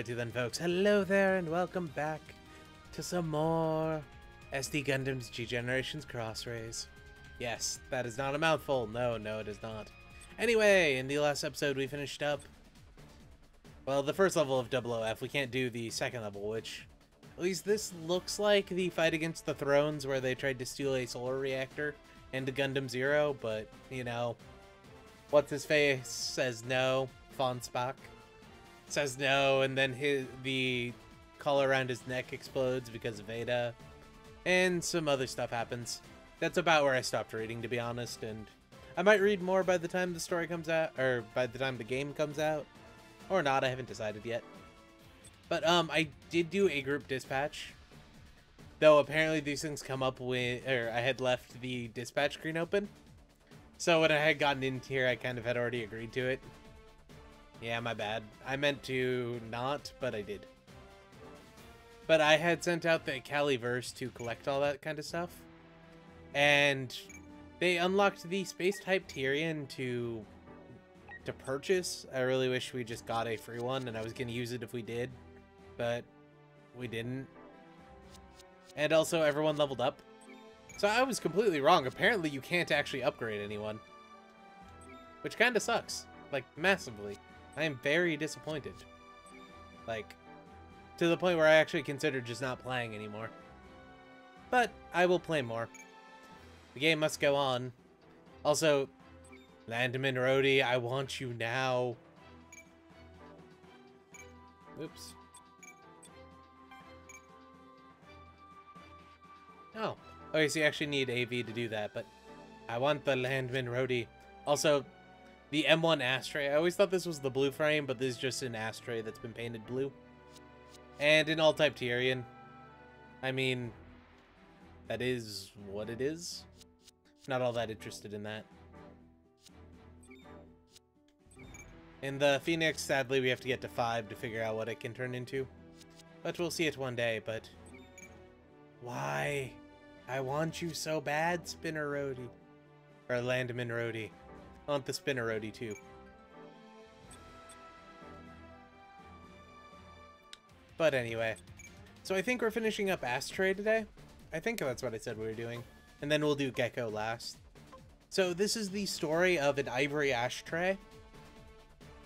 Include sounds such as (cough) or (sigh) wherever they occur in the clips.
Alrighty then, folks. Hello there, and welcome back to some more SD Gundam's G Generations Cross Rays. Yes, that is not a mouthful. No, no, it is not. Anyway, in the last episode, we finished up. Well, the first level of Double OF. We can't do the second level, which at least this looks like the fight against the Thrones, where they tried to steal a solar reactor into Gundam Zero, but you know, what's his face says no. Von Spock says no, and then his the collar around his neck explodes because of Ada, and some other stuff happens. That's about where I stopped reading, to be honest, and I might read more by the time the story comes out, or by the time the game comes out, or not. I haven't decided yet. But um, I did do a group dispatch, though apparently these things come up when, or I had left the dispatch screen open. So when I had gotten into here, I kind of had already agreed to it. Yeah, my bad. I meant to not, but I did. But I had sent out the Caliverse to collect all that kind of stuff. And they unlocked the space type Tieren to to purchase. I really wish we just got a free one and I was going to use it if we did, but we didn't. And also everyone leveled up. So I was completely wrong. Apparently you can't actually upgrade anyone. Which kind of sucks. Like, massively. I am very disappointed. Like, to the point where I actually considered just not playing anymore. But I will play more. The game must go on. Also, Landman Rodi, I want you now. Oops. Oh. oh okay, so you actually need AV to do that, but I want the Landman Rodi. Also, the M1 ashtray. I always thought this was the blue frame, but this is just an ashtray that's been painted blue. And an all-type Tieren. I mean, that is what it is. Not all that interested in that. In the Phoenix, sadly, we have to get to 5 to figure out what it can turn into. But we'll see it one day, but... Why? I want you so bad, Spinner Rodi. Or Landman Rodi. I want the spinner Rodi too. But anyway, so I think we're finishing up Ashtray today. I think that's what I said we were doing. And then we'll do Gecko last. So this is the story of an ivory ashtray.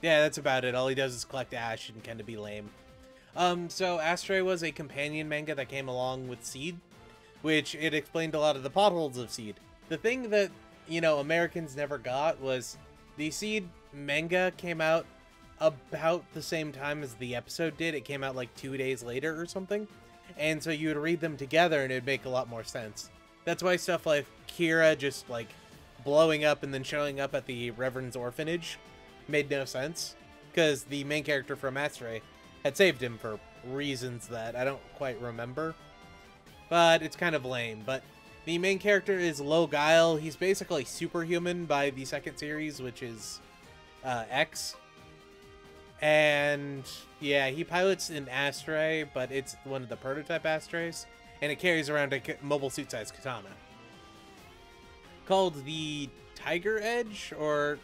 Yeah, that's about it. All he does is collect ash and kind of be lame. Um, so Ashtray was a companion manga that came along with Seed, which it explained a lot of the potholes of Seed. The thing that you know, Americans never got was the Seed manga came out about the same time as the episode did. It came out like two days later or something. And so you would read them together and it'd make a lot more sense. That's why stuff like Kira just like blowing up and then showing up at the Reverend's orphanage made no sense. Because the main character from Ashtray had saved him for reasons that I don't quite remember. But it's kind of lame. But the main character is Lowe Guele. He's basically superhuman by the second series, which is uh, X. And yeah, he pilots an Astray, but it's one of the prototype Astrays, and it carries around a mobile suit-sized katana. Called the Tiger Edge, or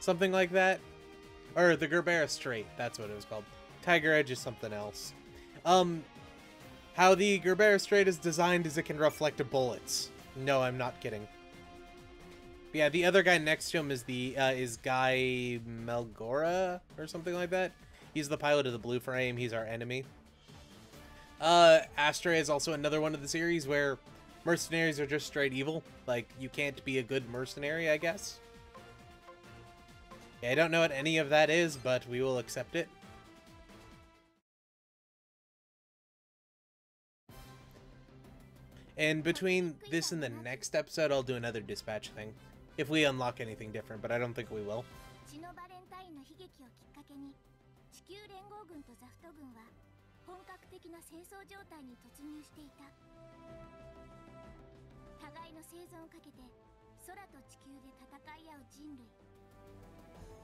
something like that. Or the Gerbera Straight, that's what it was called. Tiger Edge is something else. Um, how the Gerbera Straight is designed is it can reflect bullets. No, I'm not kidding. But yeah, the other guy next to him is the uh, is Guy Melgora or something like that. He's the pilot of the Blue Frame. He's our enemy. Uh, Ashtray is also another one of the series where mercenaries are just straight evil. Like, you can't be a good mercenary, I guess. I don't know what any of that is, but we will accept it. And between this and the next episode, I'll do another dispatch thing. If we unlock anything different, but I don't think we will.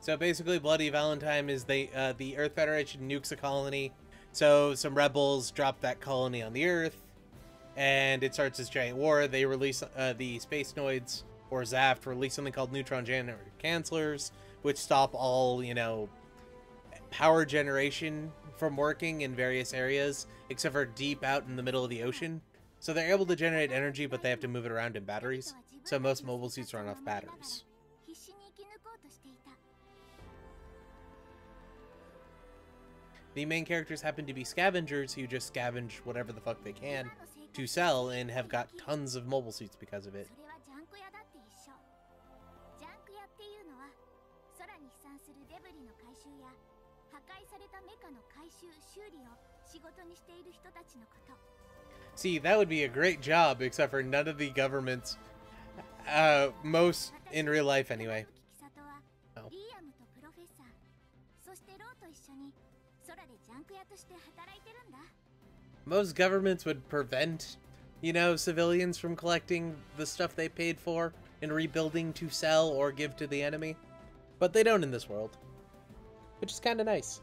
So basically, Bloody Valentine is they uh, the Earth Federation nukes a colony, so some rebels drop that colony on the Earth, and it starts this giant war. They release uh, the Space Noids, or Zaft, release something called Neutron Generator Cancelers, which stop all, you know, power generation from working in various areas, except for deep out in the middle of the ocean. So they're able to generate energy, but they have to move it around in batteries. So most mobile suits run off batteries. The main characters happen to be scavengers who just scavenge whatever the fuck they can to sell and have got tons of mobile suits because of it. See, that would be a great job, except for none of the governments, uh, most in real life anyway. Oh. Most governments would prevent, you know, civilians from collecting the stuff they paid for and rebuilding to sell or give to the enemy. But they don't in this world. Which is kind of nice.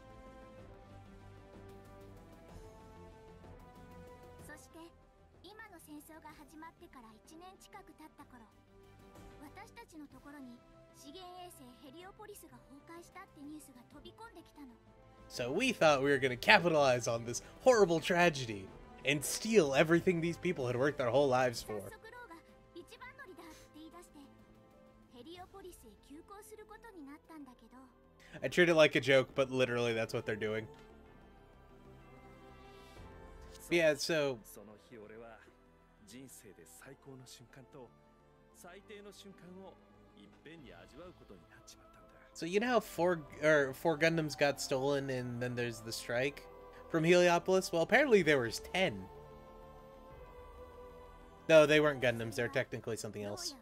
So we thought we were going to capitalize on this horrible tragedy and steal everything these people had worked their whole lives for. I treat it like a joke, but literally that's what they're doing. Yeah, so... So you know how four or four Gundams got stolen and then there's the strike from Heliopolis? Well, apparently there was ten. No, they weren't Gundams. They're technically something else.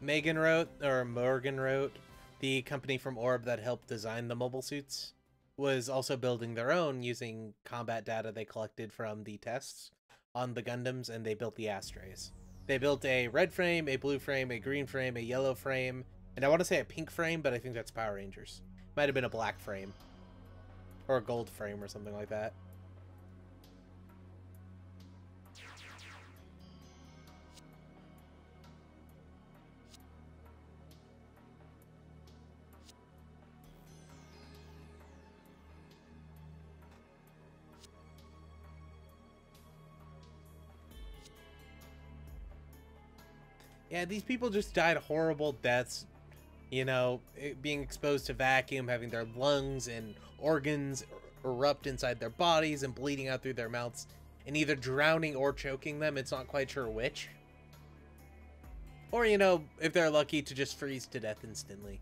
Megan wrote, or Morgenroete, the company from Orb that helped design the mobile suits was also building their own using combat data they collected from the tests on the Gundams, and they built the Astrays. They built a red frame, a blue frame, a green frame, a yellow frame, and I want to say a pink frame, but I think that's Power Rangers. Might have been a black frame. Or a gold frame or something like that. Yeah, these people just died horrible deaths. You know, eh, being exposed to vacuum, having their lungs and organs erupt inside their bodies and bleeding out through their mouths, and either drowning or choking them. It's not quite sure which. Or, you know, if they're lucky to just freeze to death instantly.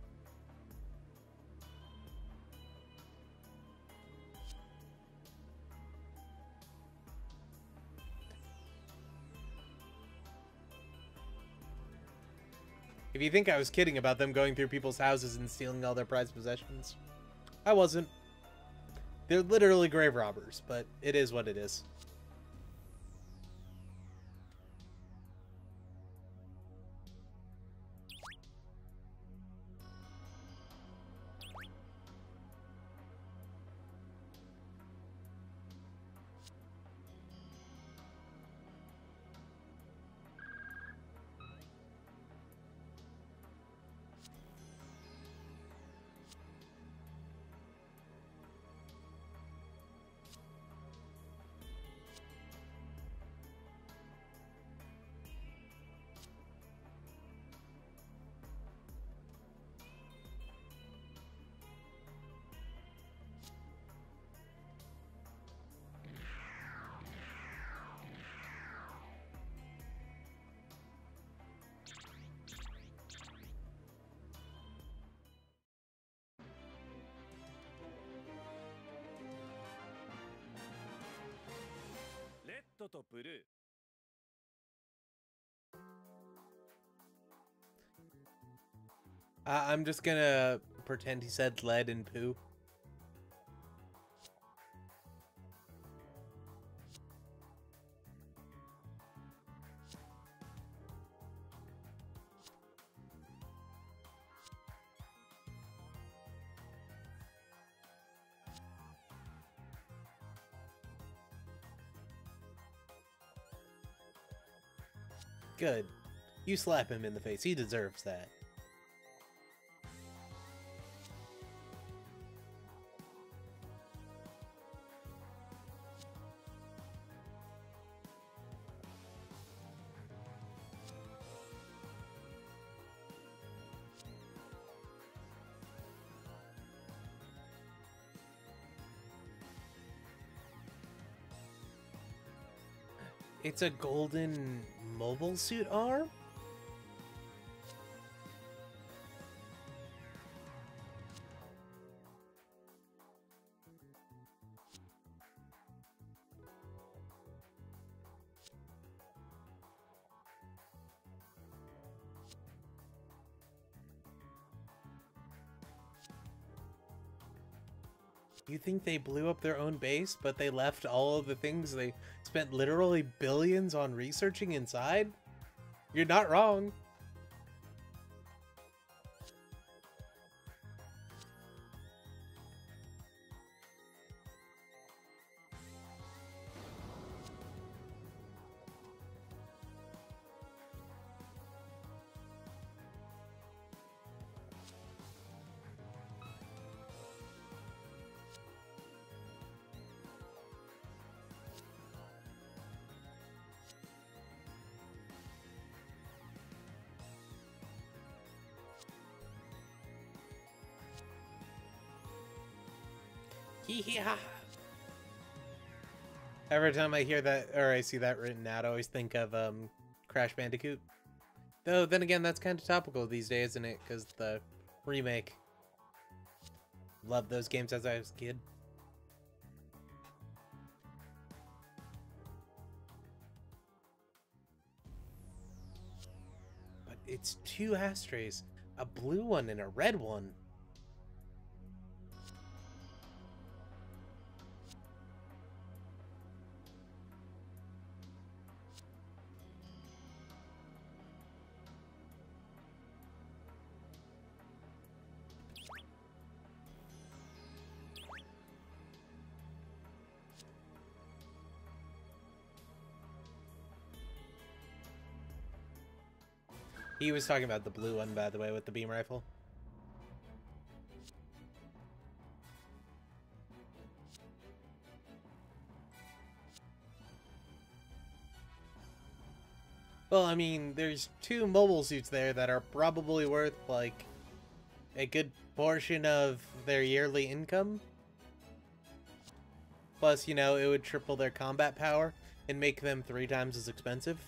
If you think I was kidding about them going through people's houses and stealing all their prized possessions, I wasn't. They're literally grave robbers, but it is what it is. I'm just gonna pretend he said lead and poo. Good. You slap him in the face. He deserves that. It's a golden mobile suit arm? You think they blew up their own base, but they left all of the things they spent literally billions on researching inside? You're not wrong. Every time I hear that or I see that written out, I always think of um, Crash Bandicoot. Though, then again, that's kind of topical these days, isn't it? Because the remake. Loved those games as I was a kid. But it's two ashtrays. A blue one and a red one. He was talking about the blue one, by the way, with the beam rifle. Well, I mean, there's two mobile suits there that are probably worth, like, a good portion of their yearly income. Plus, you know, it would triple their combat power and make them three times as expensive.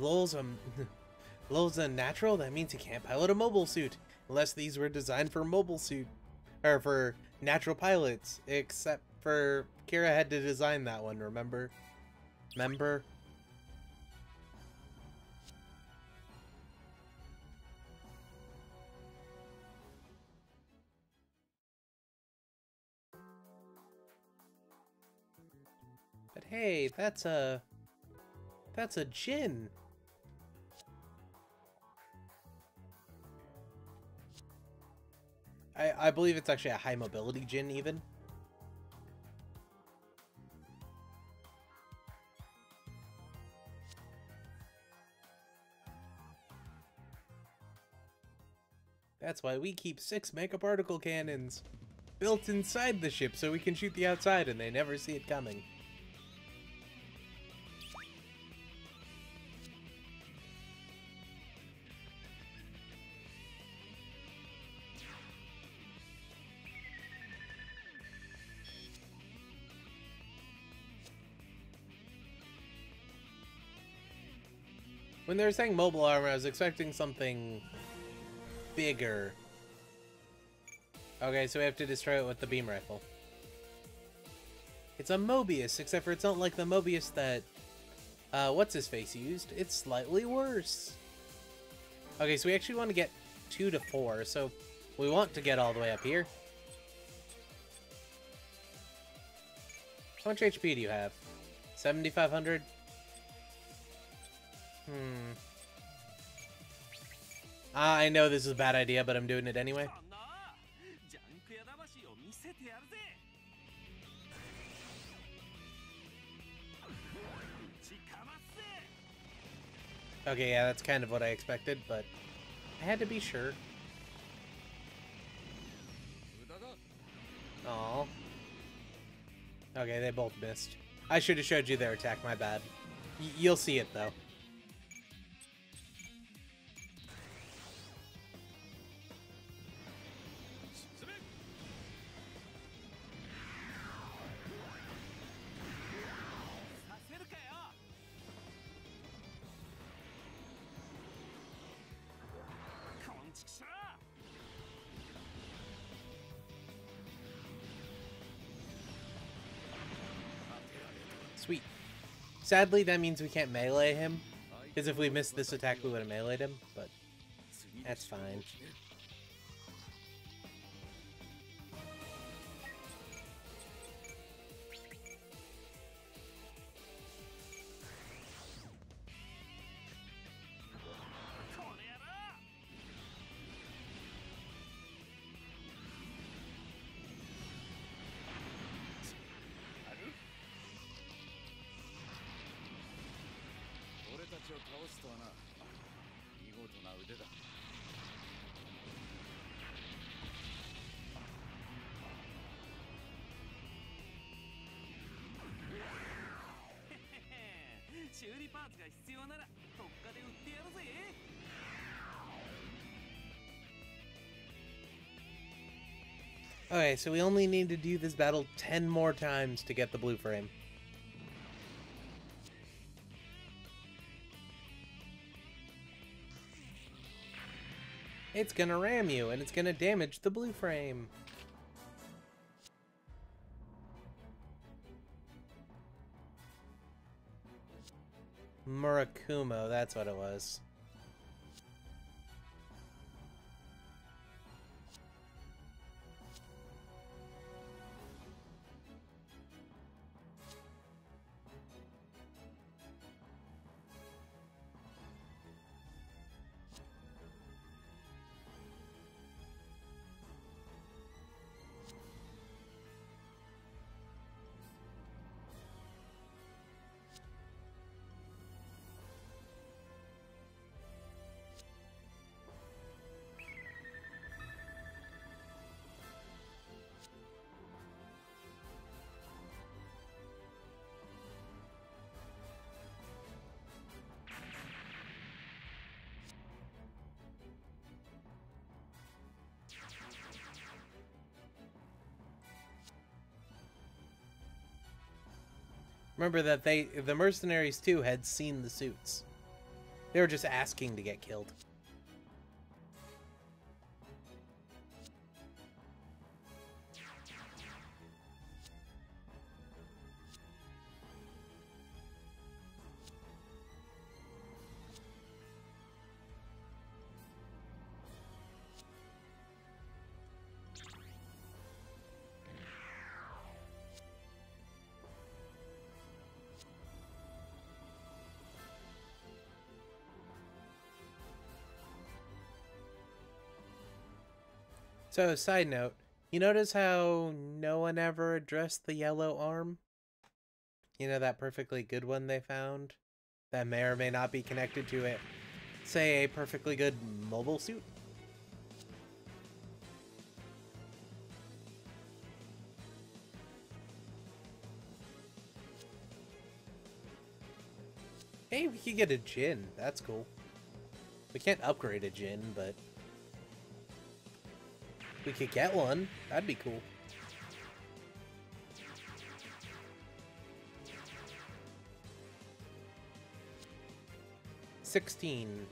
Lowell's a... (laughs) Lowell's a natural? That means he can't pilot a mobile suit. Unless these were designed for mobile suit... Or for natural pilots. Except for... Kira had to design that one, remember? Remember? But hey, that's a... That's a GINN. I, I believe it's actually a high mobility GINN even. That's why we keep six mega particle cannons built inside the ship so we can shoot the outside and they never see it coming. When they were saying mobile armor, I was expecting something bigger. Okay, so we have to destroy it with the beam rifle. It's a Mobius, except for it's not like the Mobius that, uh, what's-his-face used. It's slightly worse. Okay, so we actually want to get 2 to 4, so we want to get all the way up here. How much HP do you have? 7,500? Hmm. Ah, I know this is a bad idea, but I'm doing it anyway. Okay, yeah, that's kind of what I expected, but I had to be sure. Oh. Okay, they both missed. I should have showed you their attack, my bad. Y you'll see it, though. Sadly, that means we can't melee him. Because if we missed this attack, we would have meleeed him, but that's fine. Okay, so we only need to do this battle 10 more times to get the blue frame. It's gonna ram you, and it's gonna damage the blue frame. Murakumo, that's what it was. Remember that they, the mercenaries too, had seen the suits. They were just asking to get killed. So, side note, you notice how no one ever addressed the yellow arm? You know, that perfectly good one they found? That may or may not be connected to it. Say, a perfectly good mobile suit? Hey, we could get a GINN. That's cool. We can't upgrade a GINN, but we could get one. That'd be cool. Sixteen.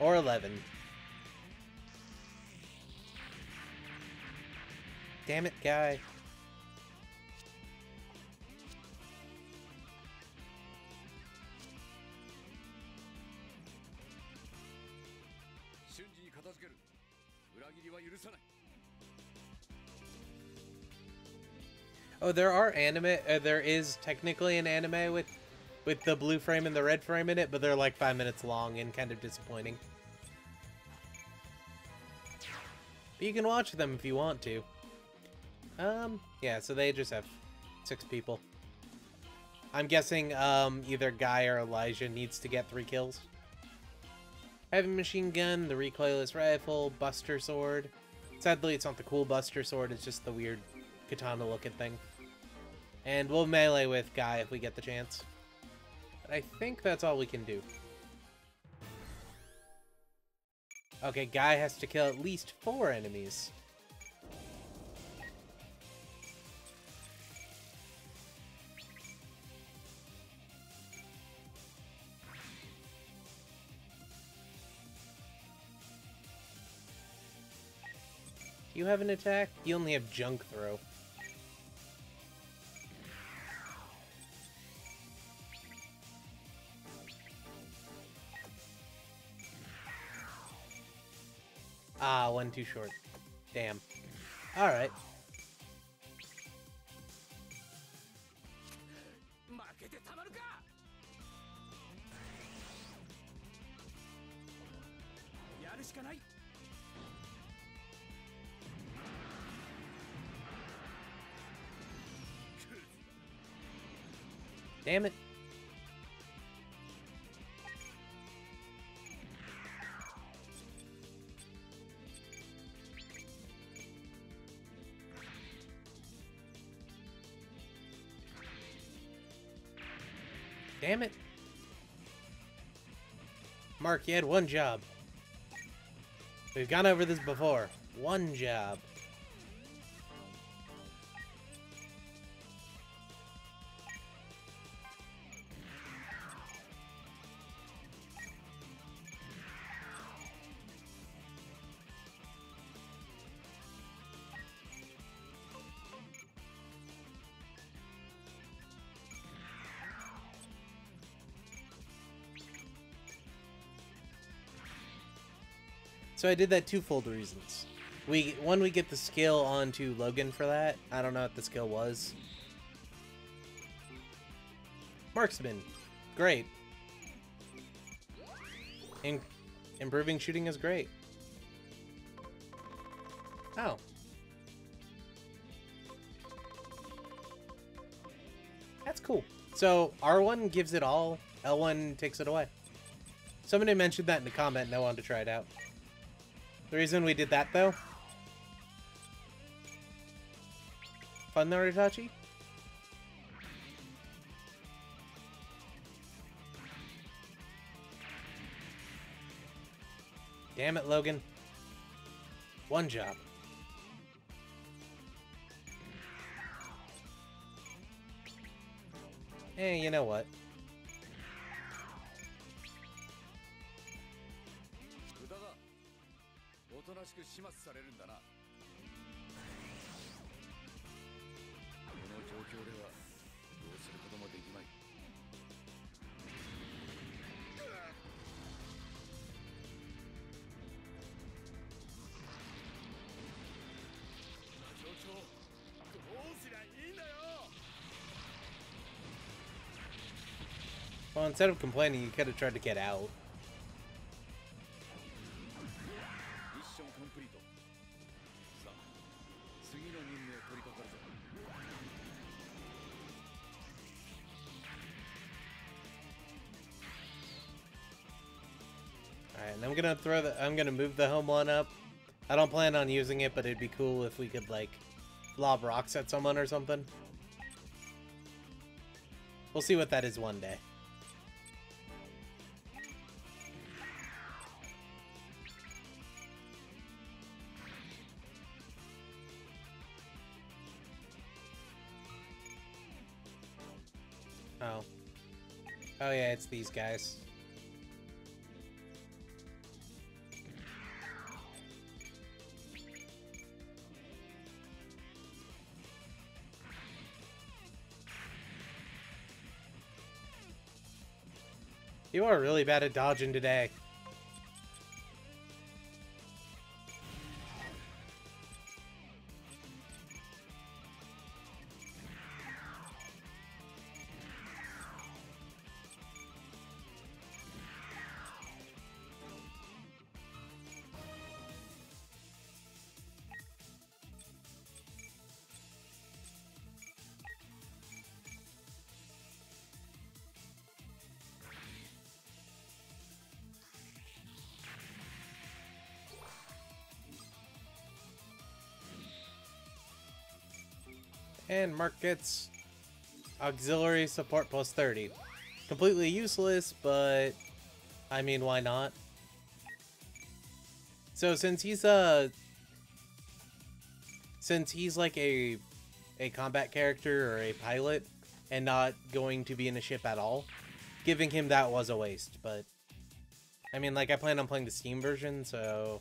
Or eleven. Damn it, guy. Oh, there are anime. Uh, there is technically an anime with with the blue frame and the red frame in it, but they're like five minutes long and kind of disappointing. But you can watch them if you want to. Um, yeah, so they just have six people. I'm guessing um, either Guy or Elijah needs to get three kills. Heavy machine gun, the recoilless rifle, buster sword. Sadly, it's not the cool buster sword, it's just the weird katana looking thing. And we'll melee with Guy if we get the chance. But I think that's all we can do. Okay, Guy has to kill at least four enemies. You have an attack? You only have junk throw. Ah, one too short. Damn. Alright. Damn it. Damn it. Mark, you had one job. We've gone over this before. One job. So I did that twofold reasons. We one we get the skill onto Logan for that. I don't know what the skill was. Marksman. Great. In improving shooting is great. Oh. That's cool. So R1 gives it all, L1 takes it away. Somebody mentioned that in the comment and I wanted to try it out. The reason we did that, though... Fun, Naritachi? Damn it, Logan. One job. Hey, you know what? となしく始末されるんだなこの状況ではどうすることもできまい状況どうすりゃいいんだよ Well, instead of complaining, you could have tried to get out. Throw the- I'm gonna move the home one up. I don't plan on using it, but it'd be cool if we could, like, lob rocks at someone or something. We'll see what that is one day. Oh. Oh yeah, it's these guys. You are really bad at dodging today. And Mark gets auxiliary support plus 30. Completely useless, but I mean, why not? So since he's a since he's like a a combat character or a pilot and not going to be in a ship at all, giving him that was a waste, but I mean, like I plan on playing the Steam version, so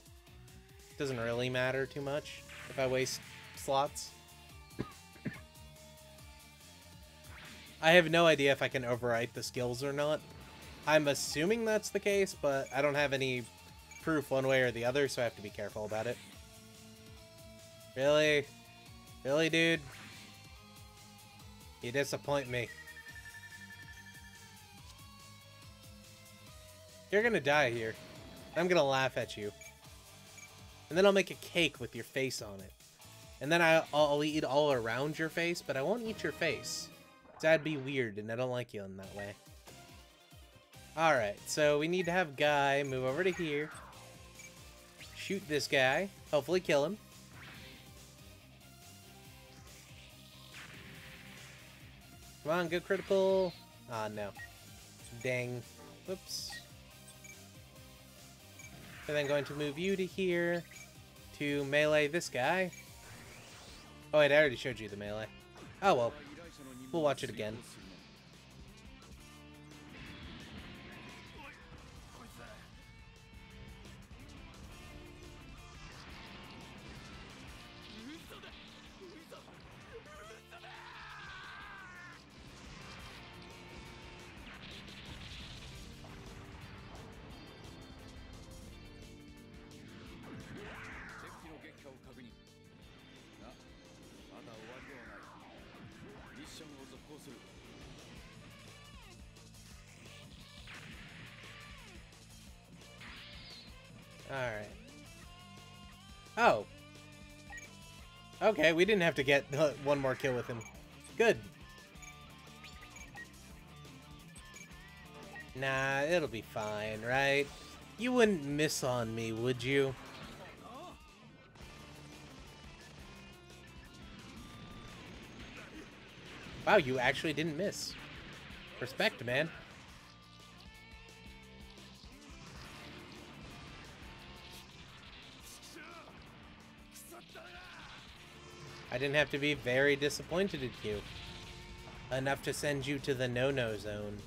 it doesn't really matter too much if I waste slots. I have no idea if I can overwrite the skills or not. I'm assuming that's the case, but I don't have any proof one way or the other, so I have to be careful about it. Really? Really, dude? You disappoint me. You're gonna die here. I'm gonna laugh at you. And then I'll make a cake with your face on it. And then I, will eat all around your face, but I won't eat your face. That'd be weird, and I don't like you in that way. Alright, so we need to have Guy move over to here. Shoot this guy. Hopefully kill him. Come on, go critical. Ah, no. Dang. Whoops. And then going to move you to here to melee this guy. Oh wait, I already showed you the melee. Oh well. We'll watch it again. Okay, we didn't have to get (laughs) one more kill with him. Good. Nah, it'll be fine, right? You wouldn't miss on me, would you? Wow, you actually didn't miss. Respect, man. I didn't have to be very disappointed at you. Enough to send you to the no-no zone.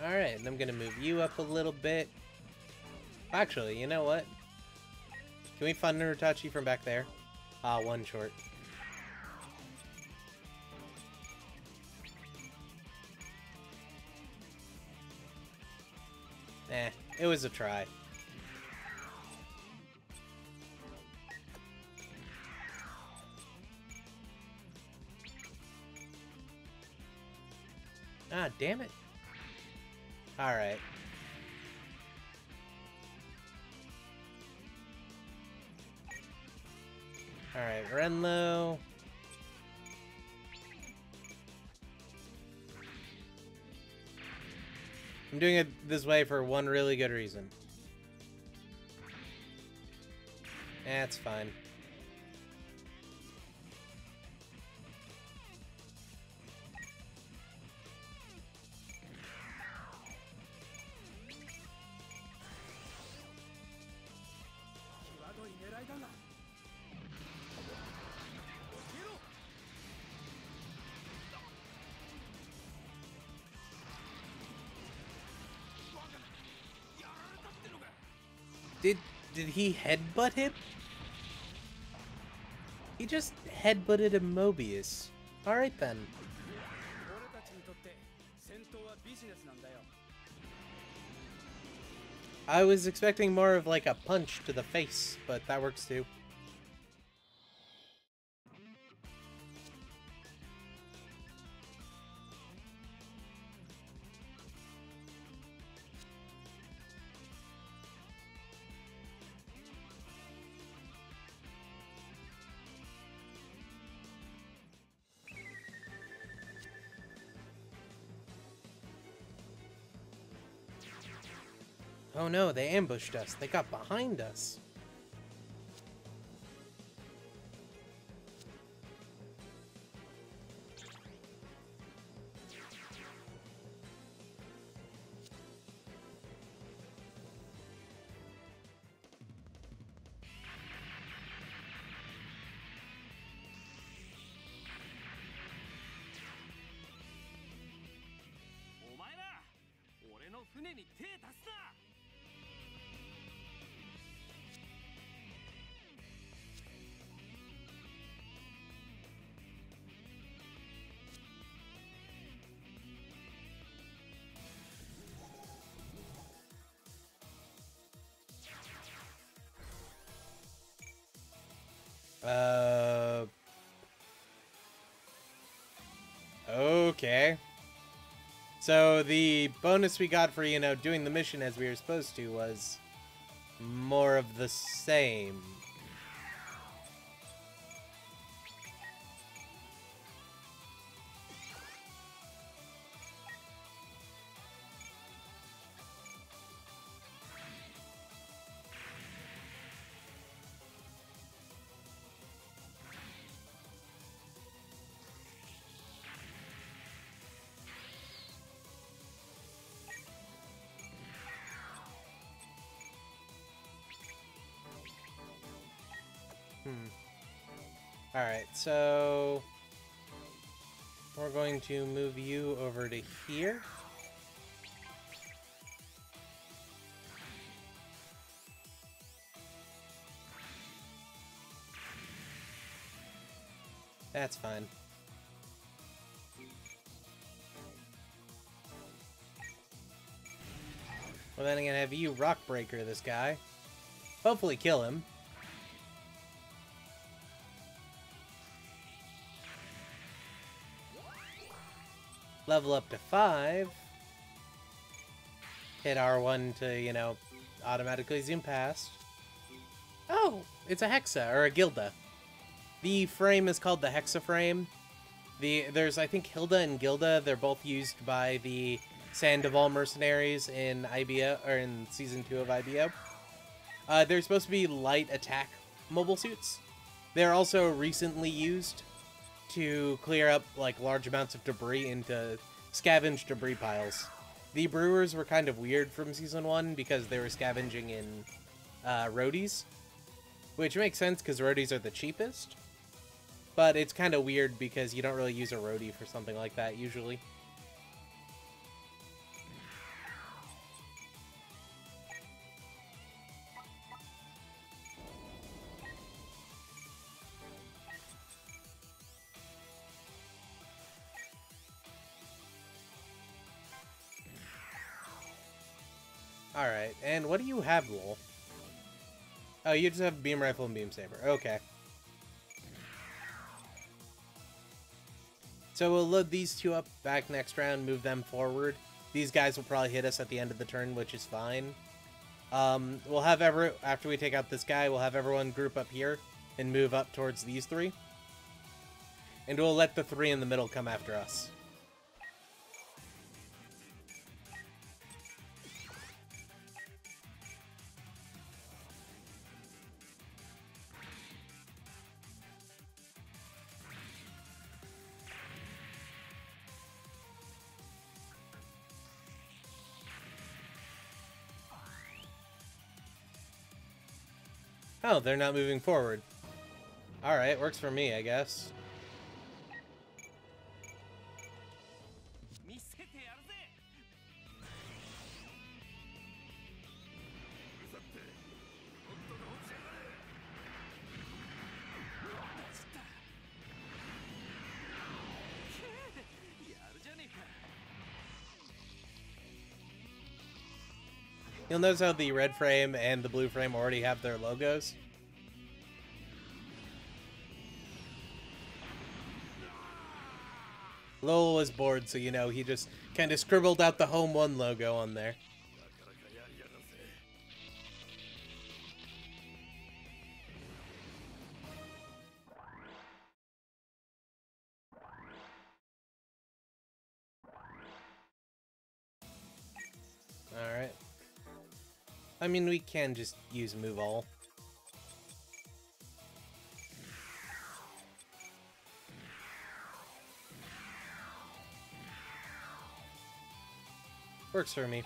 Alright, and I'm gonna move you up a little bit. Actually, you know what? Can we fund Itachi from back there? Ah, one short. It was a try. Ah, damn it. Alright. Alright, Renlo. I'm doing it this way for one really good reason. That's fine. Did did he headbutt him? He just headbutted a Mobius. Alright then. I was expecting more of like a punch to the face, but that works too. No, they ambushed us. They got behind us. Okay. So the bonus we got for, you know, doing the mission as we were supposed to was more of the same. Alright, so... We're going to move you over to here. That's fine. Well, then I'm gonna have you Rock Breaker this guy. Hopefully kill him. Level up to 5. Hit R1 to, you know, automatically zoom past. Oh, it's a Hexa, or a Gilda. The frame is called the Hexa frame. The, there's, I think, Hilda and Gilda. They're both used by the Sandoval mercenaries in IBO, or in Season 2 of IBO. Uh, they're supposed to be light attack mobile suits. They're also recently used to clear up like large amounts of debris into scavenged debris piles. The brewers were kind of weird from season one because they were scavenging in uh, Rodis, which makes sense because Rodis are the cheapest. But it's kind of weird because you don't really use a Rodi for something like that usually. And what do you have, Lowell? Oh, you just have beam rifle and beam saber. Okay. So we'll load these two up back next round, move them forward. These guys will probably hit us at the end of the turn, which is fine. Um, we'll have every after we take out this guy, we'll have everyone group up here and move up towards these three. And we'll let the three in the middle come after us. Oh, they're not moving forward. Alright, works for me, I guess. You'll notice how the red frame and the blue frame already have their logos. Lowell was bored, so you know, he just kind of scribbled out the Home 1 logo on there. Mean, we can just use move all. Works for me.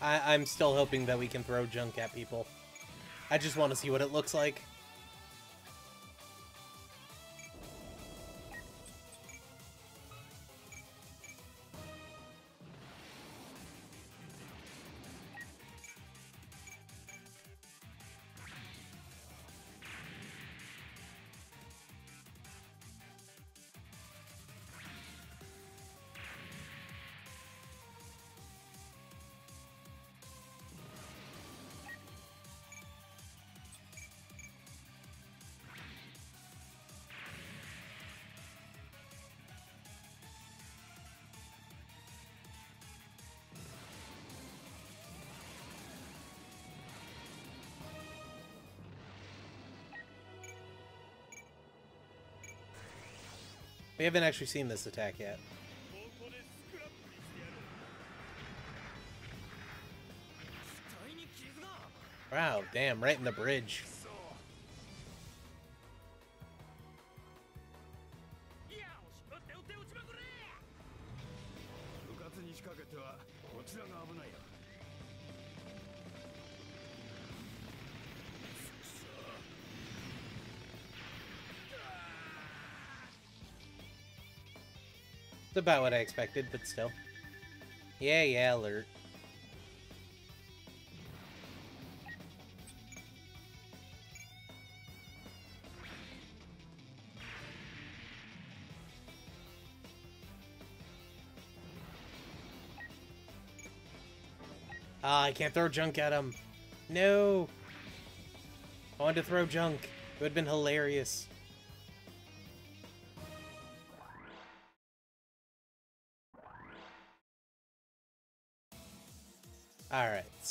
I I'm still hoping that we can throw junk at people. I just want to see what it looks like. We haven't actually seen this attack yet. Wow, damn, right in the bridge. It's about what I expected, but still. Yeah, yeah, alert. Ah, I can't throw junk at him. No. I wanted to throw junk. It would have been hilarious.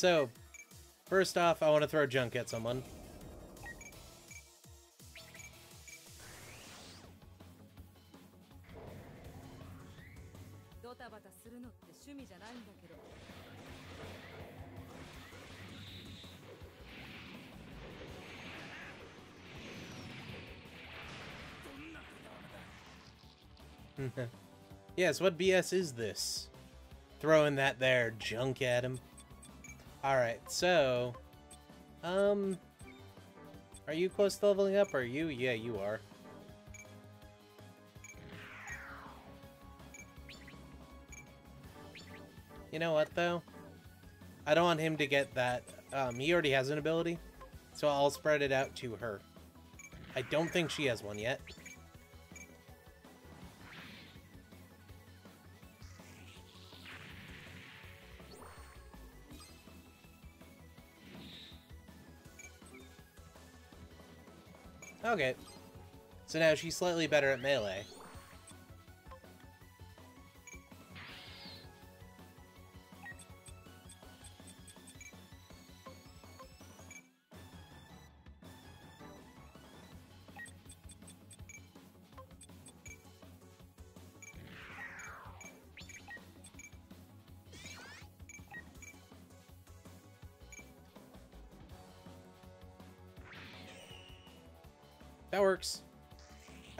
So, first off, I want to throw junk at someone. (laughs) yes, what BS is this? Throwing that there junk at him. Alright, so... Um... Are you close to leveling up, Are you? Yeah, you are. You know what, though? I don't want him to get that. Um, he already has an ability, so I'll spread it out to her. I don't think she has one yet. Okay. So now she's slightly better at melee.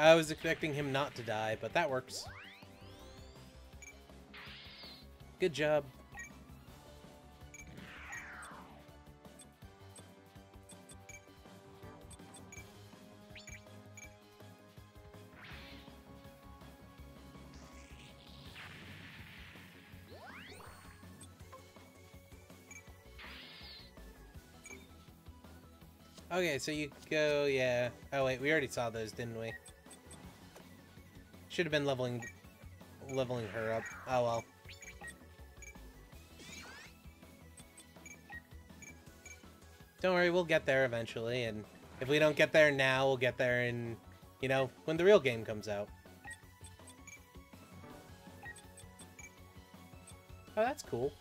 I was expecting him not to die, but that works. Good job. Okay, so you go, yeah. Oh wait, we already saw those, didn't we? Should have been leveling leveling her up. Oh well. Don't worry, we'll get there eventually, and if we don't get there now, we'll get there in, you know, when the real game comes out. Oh, that's cool.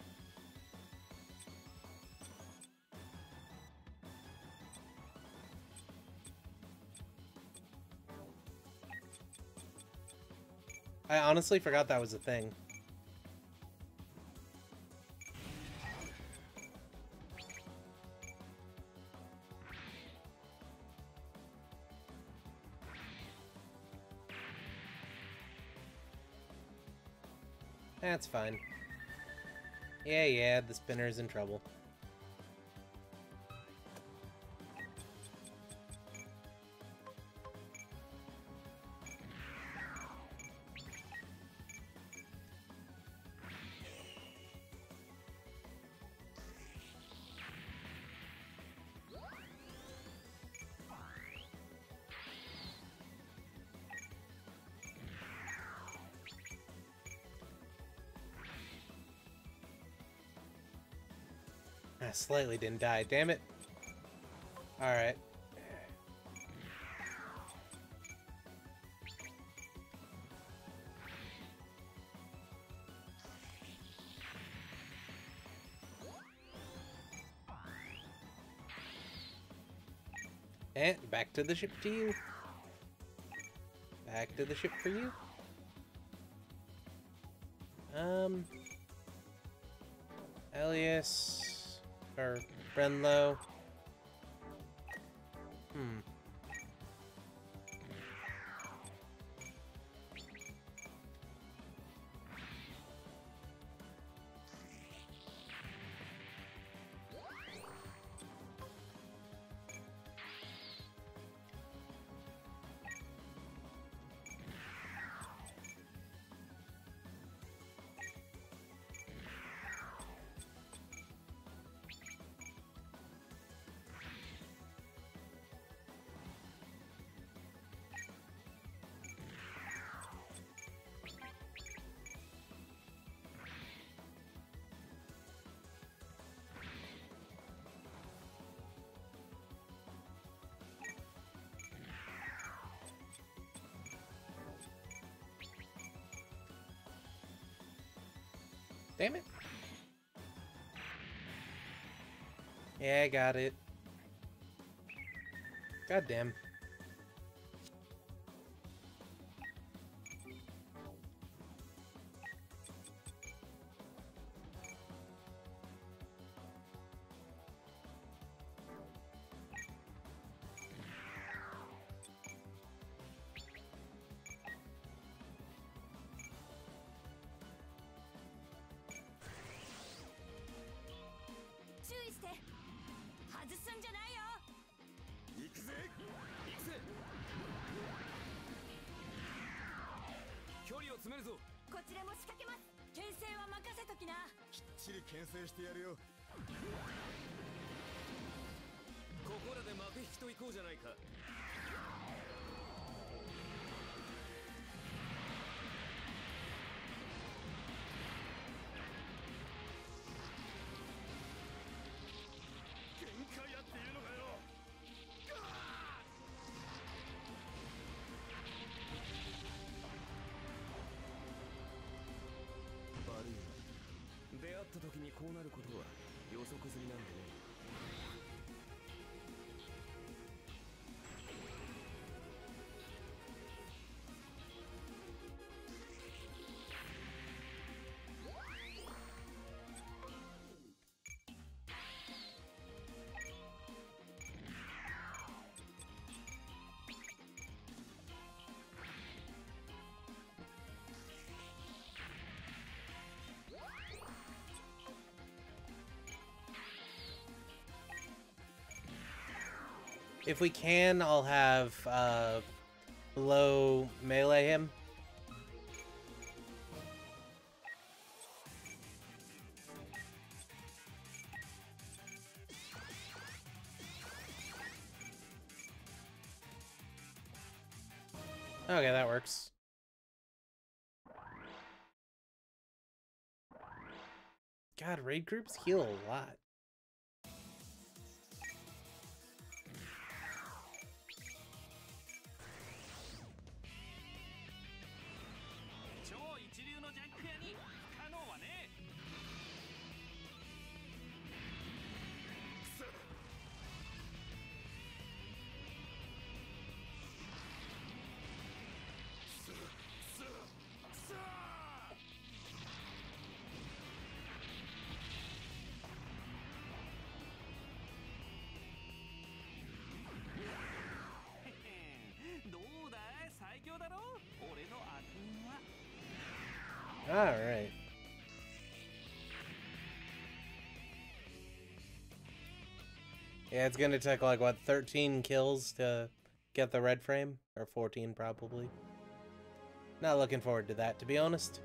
I honestly forgot that was a thing. That's fine. Yeah, yeah, the spinner's in trouble. I slightly didn't die, damn it. Alright. And back to the ship to you. Back to the ship for you. Or Brenlo. Hmm. Damn it. Yeah, I got it. God damn. 詰めるぞ。こちらも仕掛けます。牽制は任せときな。きっちり牽制してやるよ。ここらで幕引きといこうじゃないか。った時にこうなることは予測済みなんでね。If we can, I'll have uh, Lowe melee him. Okay, that works. God, raid groups heal a lot. Alright. Yeah, it's gonna take like, what, 13 kills to get the red frame? Or 14, probably. Not looking forward to that, to be honest.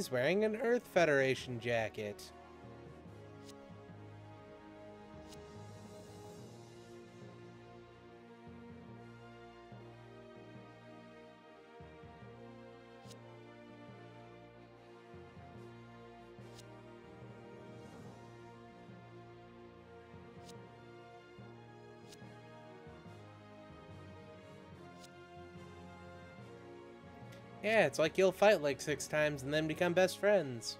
He's wearing an Earth Federation jacket. Yeah, it's like you'll fight like six times and then become best friends.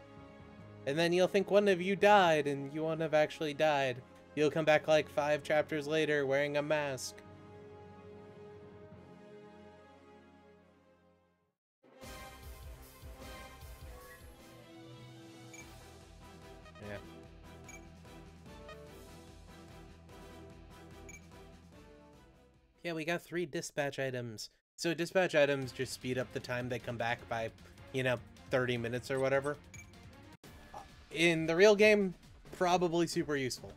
And then you'll think one of you died and you won't have actually died. You'll come back like five chapters later wearing a mask. Yeah. Yeah, we got three dispatch items. So dispatch items just speed up the time they come back by, you know, 30 minutes or whatever. In the real game, probably super useful.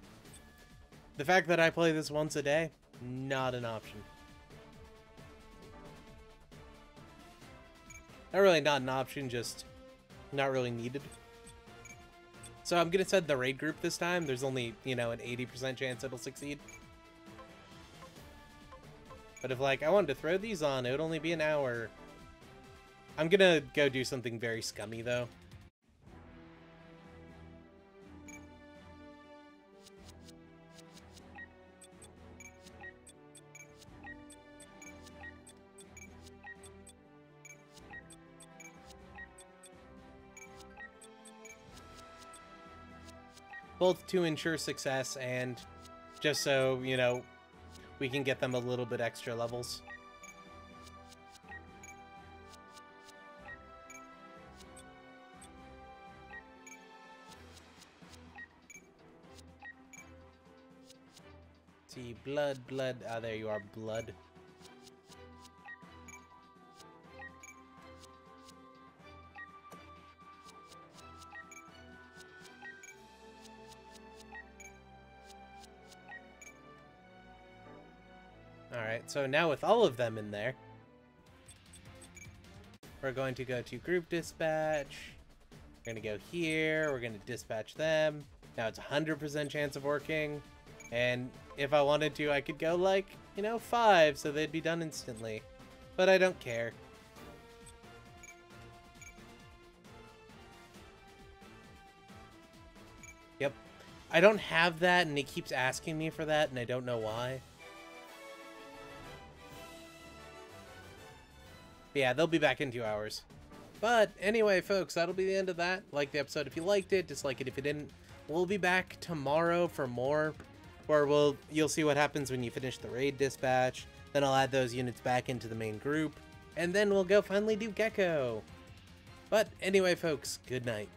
The fact that I play this once a day, not an option. Not really not an option, just not really needed. So I'm gonna send the raid group this time. There's only, you know, an 80% chance it'll succeed. But if, like, I wanted to throw these on, it would only be an hour. I'm gonna go do something very scummy, though. Both to ensure success and just so, you know, we can get them a little bit extra levels. See, blood, blood. Ah, there you are, blood. So now with all of them in there, we're going to go to group dispatch. We're going to go here. We're going to dispatch them. Now it's 100% chance of working. And if I wanted to, I could go like, you know, five, so they'd be done instantly. But I don't care. Yep. I don't have that, and he keeps asking me for that, and I don't know why. But yeah, they'll be back in two hours. But anyway, folks, that'll be the end of that. Like the episode if you liked it, dislike it if you didn't. We'll be back tomorrow for more, where we'll you'll see what happens when you finish the raid dispatch. Then I'll add those units back into the main group, and then we'll go finally do Gecko. But anyway, folks, good night.